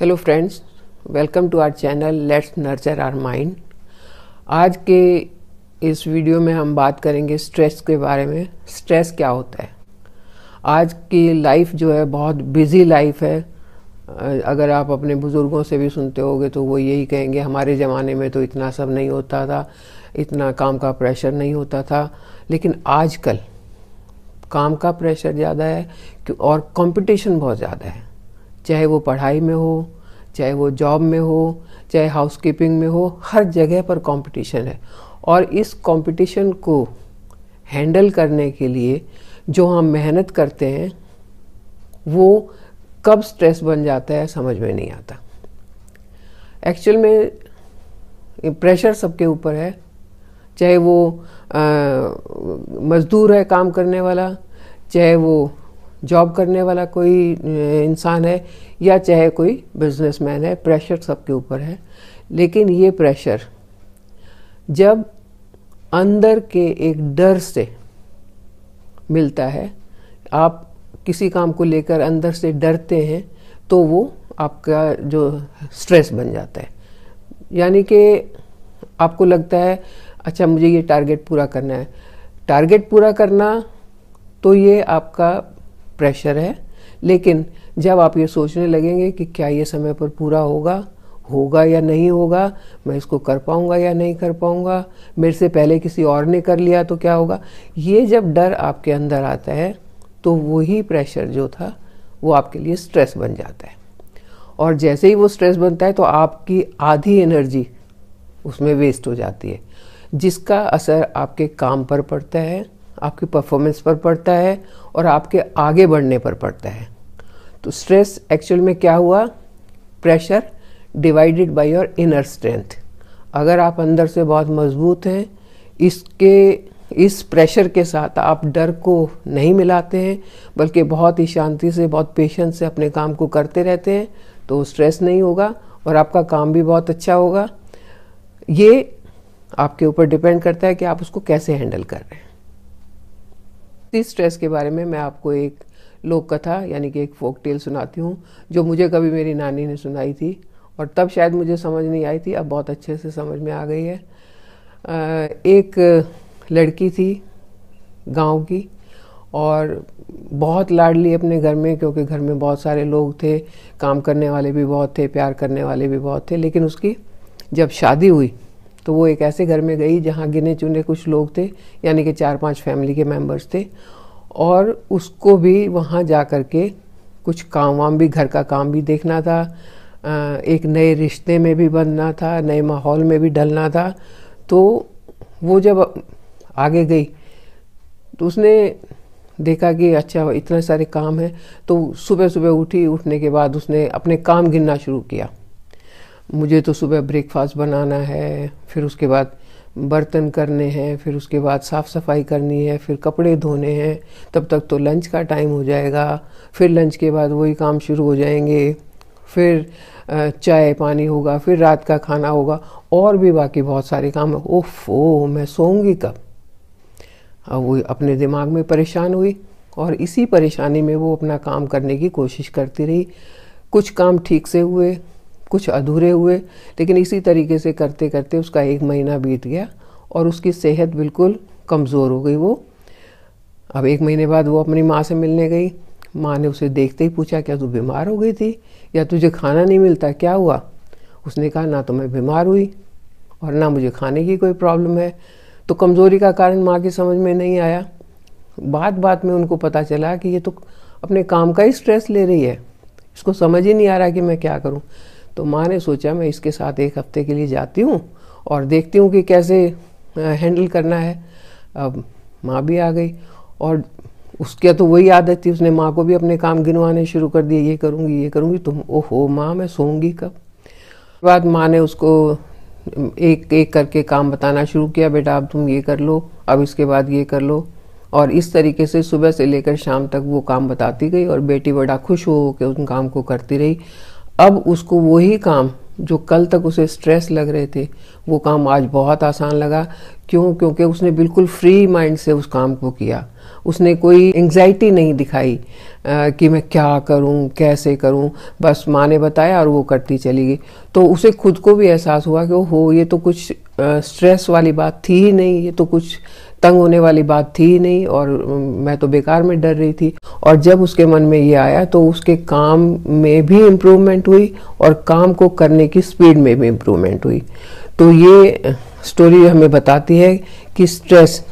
Hello friends welcome to our channel let's nurture our mind आज के इस video में हम बात करेंगे स्ट्रेस के बारे में। स्ट्रेस क्या होता है? आज की लाइफ जो है, बहुत बिज़ी लाइफ है। अगर आप अपने बुज़ुर्गों से भी सुनते होगे तो वो यही कहेंगे, हमारे ज़माने में तो इतना सब नहीं होता था, इतना काम का प्रेशर नहीं होता था। लेकिन आजकल काम का प्रेशर ज़्यादा है और कंपटीशन बहुत ज़्यादा है। चाहे वो पढ़ाई में हो, चाहे वो जॉब में हो, चाहे हाउसकीपिंग में हो, हर जगह पर कंपटीशन है। और इस कंपटीशन को हैंडल करने के लिए जो हम मेहनत करते हैं, वो कब स्ट्रेस बन जाता है समझ में नहीं आता। एक्चुअल में प्रेशर सबके ऊपर है, चाहे वो मज़दूर है काम करने वाला, चाहे वो जॉब करने वाला कोई इंसान है या चाहे कोई बिजनेसमैन है, प्रेशर सबके ऊपर है। लेकिन ये प्रेशर जब अंदर के एक डर से मिलता है, आप किसी काम को लेकर अंदर से डरते हैं तो वो आपका जो स्ट्रेस बन जाता है। यानी कि आपको लगता है अच्छा मुझे ये टारगेट पूरा करना है। टारगेट पूरा करना तो ये आपका प्रेशर है। लेकिन जब आप ये सोचने लगेंगे कि क्या ये समय पर पूरा होगा होगा या नहीं होगा, मैं इसको कर पाऊँगा या नहीं कर पाऊँगा, मेरे से पहले किसी और ने कर लिया तो क्या होगा? ये जब डर आपके अंदर आता है तो वही प्रेशर जो था, वो आपके लिए स्ट्रेस बन जाता है। और जैसे ही वो स्ट्रेस बनता है तो आपकी आधी एनर्जी उसमें वेस्ट हो जाती है, जिसका असर आपके काम पर पड़ता है आपकी परफॉर्मेंस पर पड़ता है और आपके आगे बढ़ने पर पड़ता है। तो स्ट्रेस एक्चुअल में क्या हुआ? Pressure divided by your inner strength अगर आप अंदर से बहुत मज़बूत हैं, इसके, इस प्रेशर के साथ आप डर को नहीं मिलाते हैं, बल्कि बहुत ही शांति से, बहुत पेशेंस से अपने काम को करते रहते हैं तो स्ट्रेस नहीं होगा और आपका काम भी बहुत अच्छा होगा। ये आपके ऊपर डिपेंड करता है कि आप उसको कैसे हैंडल कर रहे हैं। इस स्ट्रेस के बारे में मैं आपको एक लोक कथा, यानी कि एक फोक टेल सुनाती हूँ, जो मुझे कभी मेरी नानी ने सुनाई थी, और तब शायद मुझे समझ नहीं आई थी, अब बहुत अच्छे से समझ में आ गई है। एक लड़की थी गाँव की, और बहुत लाडली अपने घर में, क्योंकि घर में बहुत सारे लोग थे, काम करने वाले भी बहुत थे, प्यार करने वाले भी बहुत थे, लेकिन उसकी जब शादी हुई तो वो एक ऐसे घर में गई जहाँ गिने चुने कुछ लोग थे, यानी कि चार पाँच फैमिली के मेंबर्स थे। और उसको भी वहाँ जा कर के कुछ काम वाम भी, घर का काम भी देखना था। एक नए रिश्ते में भी बनना था, नए माहौल में भी ढलना था। तो वो जब आगे गई तो उसने देखा कि अच्छा इतने सारे काम हैं। तो सुबह सुबह उठी, उठने के बाद उसने अपने काम गिनना शुरू किया। मुझे तो सुबह ब्रेकफास्ट बनाना है, फिर उसके बाद बर्तन करने हैं, फिर उसके बाद साफ़ सफ़ाई करनी है, फिर कपड़े धोने हैं, तब तक तो लंच का टाइम हो जाएगा। फिर लंच के बाद वही काम शुरू हो जाएँगे। फिर चाय पानी होगा, फिर रात का खाना होगा, और भी बाकी बहुत सारे काम है। ओफ ओ मैं सोऊँगी कब? अब वो अपने दिमाग में परेशान हुई, और इसी परेशानी में वो अपना काम करने की कोशिश करती रही। कुछ काम ठीक से हुए कुछ अधूरे हुए, लेकिन इसी तरीके से करते करते उसका एक महीना बीत गया और उसकी सेहत बिल्कुल कमज़ोर हो गई वो। अब एक महीने बाद वो अपनी माँ से मिलने गई। माँ ने उसे देखते ही पूछा, क्या तू बीमार हो गई थी? या तुझे खाना नहीं मिलता? क्या हुआ? उसने कहा, ना तो मैं बीमार हुई और ना मुझे खाने की कोई प्रॉब्लम है। तो कमज़ोरी का कारण माँ की समझ में नहीं आया। बात बात में उनको पता चला कि ये तो अपने काम का ही स्ट्रेस ले रही है। इसको समझ ही नहीं आ रहा कि मैं क्या करूँ। तो माँ ने सोचा, मैं इसके साथ एक हफ़्ते के लिए जाती हूँ और देखती हूँ कि कैसे हैंडल करना है। अब माँ भी आ गई और उसके तो वही आदत थी, उसने माँ को भी अपने काम गिनवाने शुरू कर दिए, ये करूँगी ये करूँगी। तुम, ओहो, माँ, मैं सोऊँगी कब? बाद माँ ने उसको एक एक करके काम बताना शुरू किया, बेटा, अब तुम ये कर लो, अब इसके बाद ये कर लो। और इस तरीके से सुबह से लेकर शाम तक वो काम बताती गई और बेटी बड़ा खुश हो के उन काम को करती रही। अब उसको वही काम जो कल तक उसे स्ट्रेस लग रहे थे वो काम आज बहुत आसान लगा। क्यों? क्योंकि उसने बिल्कुल फ्री माइंड से उस काम को किया। उसने कोई एंजाइटी नहीं दिखाई आ, कि मैं क्या करूँ कैसे करूँ। बस माँ ने बताया और वो करती चली गई। तो उसे खुद को भी एहसास हुआ कि हो ये तो कुछ आ, स्ट्रेस वाली बात थी ही नहीं ये तो कुछ तंग होने वाली बात थी ही नहीं और मैं तो बेकार में डर रही थी। और जब उसके मन में ये आया तो उसके काम में भी इम्प्रूवमेंट हुई और काम को करने की स्पीड में भी इम्प्रूवमेंट हुई। तो ये स्टोरी हमें बताती है कि स्ट्रेस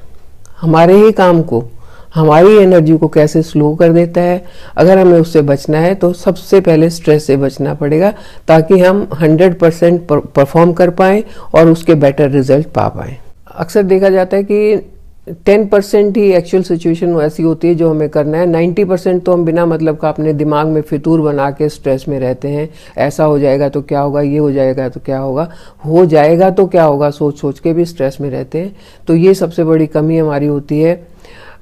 हमारे ही काम को, हमारी एनर्जी को कैसे स्लो कर देता है। अगर हमें उससे बचना है तो सबसे पहले स्ट्रेस से बचना पड़ेगा ताकि हम 100 परसेंट परफॉर्म कर पाएँ और उसके बेटर रिज़ल्ट पा पाएँ। अक्सर देखा जाता है कि टेन परसेंट ही एक्चुअल सिचुएशन ऐसी होती है जो हमें करना है। नाइन्टी परसेंट तो हम बिना मतलब का अपने दिमाग में फितूर बना के स्ट्रेस में रहते हैं। ऐसा हो जाएगा तो क्या होगा ये हो जाएगा तो क्या होगा। हो जाएगा तो क्या होगा सोच सोच के भी स्ट्रेस में रहते हैं। तो ये सबसे बड़ी कमी हमारी होती है।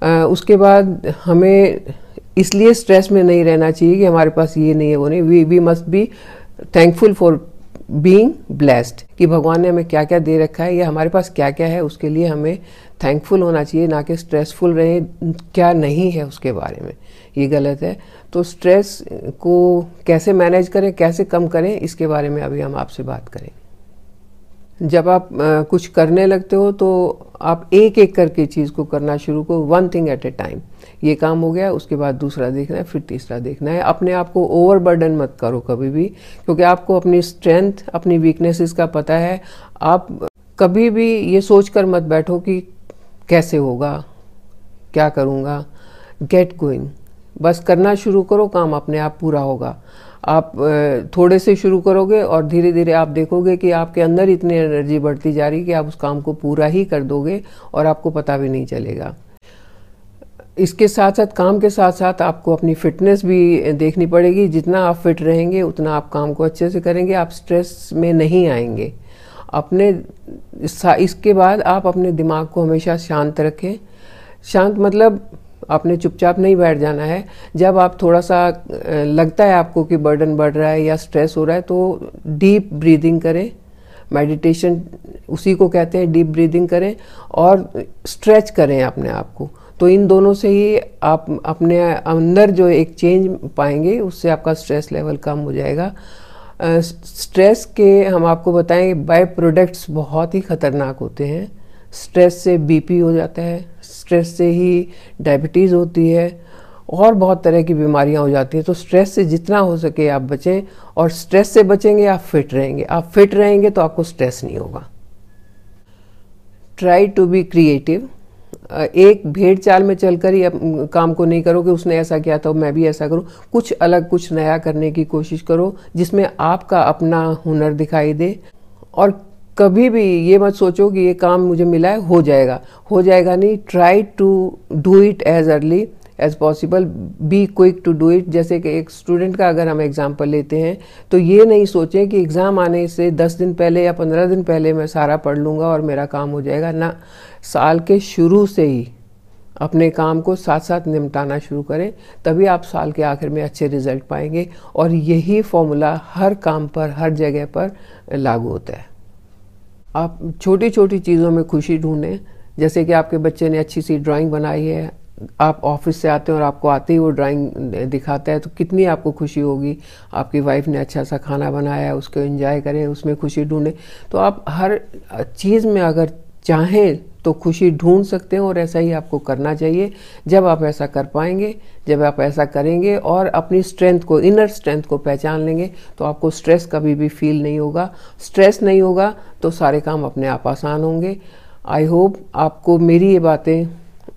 आ, उसके बाद हमें इसलिए स्ट्रेस में नहीं रहना चाहिए कि हमारे पास ये नहीं है वो नहीं। We we must be thankful for being blessed कि भगवान ने हमें क्या क्या दे रखा है, या हमारे पास क्या क्या है, उसके लिए हमें थैंकफुल होना चाहिए, ना कि स्ट्रेसफुल रहे, क्या नहीं है उसके बारे में। ये गलत है। तो स्ट्रेस को कैसे मैनेज करें, कैसे कम करें, इसके बारे में अभी हम आपसे बात करेंगे। जब आप आ, कुछ करने लगते हो तो आप एक एक करके चीज़ को करना शुरू करो one thing at a time ये काम हो गया उसके बाद दूसरा देखना है फिर तीसरा देखना है। अपने आप को ओवर बर्डन मत करो कभी भी क्योंकि आपको अपनी स्ट्रेंथ अपनी वीकनेसेस का पता है। आप कभी भी ये सोच कर मत बैठो कि कैसे होगा क्या करूँगा। गेट गोइंग बस करना शुरू करो काम अपने आप पूरा होगा। आप थोड़े से शुरू करोगे और धीरे धीरे आप देखोगे कि आपके अंदर इतनी एनर्जी बढ़ती जा रही कि आप उस काम को पूरा ही कर दोगे और आपको पता भी नहीं चलेगा। इसके साथ साथ काम के साथ साथ आपको अपनी फिटनेस भी देखनी पड़ेगी। जितना आप फिट रहेंगे, उतना आप काम को अच्छे से करेंगे। आप स्ट्रेस में नहीं आएँगे। अपने इसके बाद आप अपने दिमाग को हमेशा शांत रखें। शांत मतलब आपने चुपचाप नहीं बैठ जाना है। जब आप थोड़ा सा लगता है आपको कि बर्डन बढ़ रहा है या स्ट्रेस हो रहा है तो डीप ब्रीदिंग करें। मेडिटेशन उसी को कहते हैं डीप ब्रीदिंग करें और स्ट्रेच करें अपने आप को। तो इन दोनों से ही आप अपने अंदर जो एक चेंज पाएँगे, उससे आपका स्ट्रेस लेवल कम हो जाएगा। स्ट्रेस के हम आपको बताएँ बाय प्रोडक्ट्स बहुत ही ख़तरनाक होते हैं। स्ट्रेस से बीपी हो जाता है, स्ट्रेस से ही डायबिटीज़ होती है और बहुत तरह की बीमारियाँ हो जाती हैं। तो स्ट्रेस से जितना हो सके आप बचें और स्ट्रेस से बचेंगे, आप फिट रहेंगे। आप फिट रहेंगे तो आपको स्ट्रेस नहीं होगा। ट्राई टू बी क्रिएटिव एक भेड़ चाल में चलकर ही काम को नहीं करो कि उसने ऐसा किया था, मैं भी ऐसा करूँ। कुछ अलग, कुछ नया करने की कोशिश करो जिसमें आपका अपना हुनर दिखाई दे और कभी भी ये मत सोचो कि ये काम मुझे मिला है, हो जाएगा। हो जाएगा नहीं try to do it as early as possible be quick to do it जैसे कि एक स्टूडेंट का अगर हम एग्ज़ाम्पल लेते हैं तो ये नहीं सोचें कि एग्ज़ाम आने से दस दिन पहले या पंद्रह दिन पहले मैं सारा पढ़ लूँगा और मेरा काम हो जाएगा। ना, साल के शुरू से ही अपने काम को साथ साथ निपटाना शुरू करें, तभी आप साल के आखिर में अच्छे रिज़ल्ट पाएँगे। और यही फॉर्मूला हर काम पर, हर जगह पर लागू होता है। आप छोटी छोटी चीज़ों में खुशी ढूंढें। जैसे कि आपके बच्चे ने अच्छी सी ड्राइंग बनाई है, आप ऑफ़िस से आते हैं और आपको आते ही वो ड्राइंग दिखाता है तो कितनी आपको खुशी होगी। आपकी वाइफ ने अच्छा सा खाना बनाया है उसको एंजॉय करें, उसमें खुशी ढूंढें। तो आप हर चीज़ में अगर चाहें तो खुशी ढूंढ सकते हैं और ऐसा ही आपको करना चाहिए। जब आप ऐसा कर पाएँगे, जब आप ऐसा करेंगे और अपनी स्ट्रेंथ को इनर स्ट्रेंथ को पहचान लेंगे तो आपको स्ट्रेस कभी भी फील नहीं होगा। स्ट्रेस नहीं होगा तो सारे काम अपने आप आसान होंगे। आई होप आपको मेरी ये बातें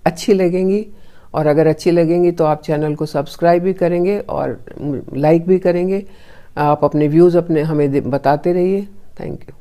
अच्छी लगेंगी और अगर अच्छी लगेंगी तो आप चैनल को सब्सक्राइब भी करेंगे और लाइक भी करेंगे। आप अपने व्यूज़ अपने हमें बताते रहिए। Thank you